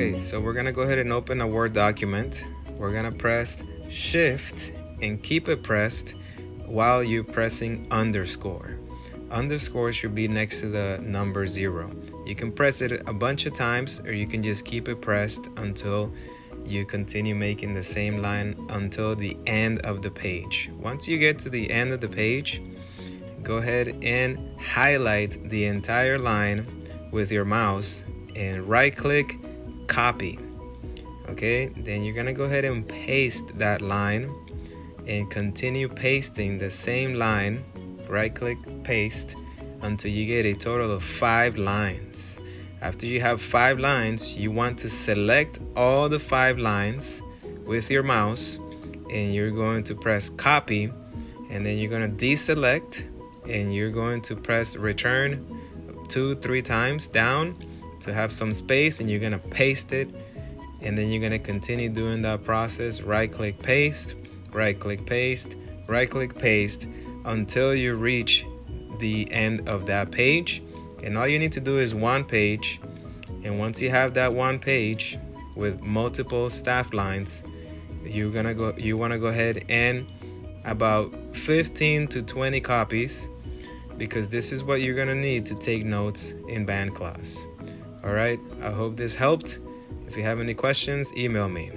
Okay, so we're gonna go ahead and open a Word document. We're gonna press Shift and keep it pressed while you're pressing underscore. Underscore should be next to the number zero. You can press it a bunch of times or you can just keep it pressed until you continue making the same line until the end of the page. Once you get to the end of the page, go ahead and highlight the entire line with your mouse and right click copy okay? Then you're gonna go ahead and paste that line and continue pasting the same line. Right click paste until you get a total of five lines. After you have five lines you want to select all the five lines with your mouse and you're going to press copy and then you're going to deselect and you're going to press return two three times down to have some space and you're gonna paste it. And then you're gonna continue doing that process. Right click paste right click paste right click paste until you reach the end of that page. And all you need to do is one page. And once you have that one page with multiple staff lines you're gonna go you want to go ahead and about 15 to 20 copies because this is what you're gonna need to take notes in band class all right, I hope this helped. If you have any questions, email me.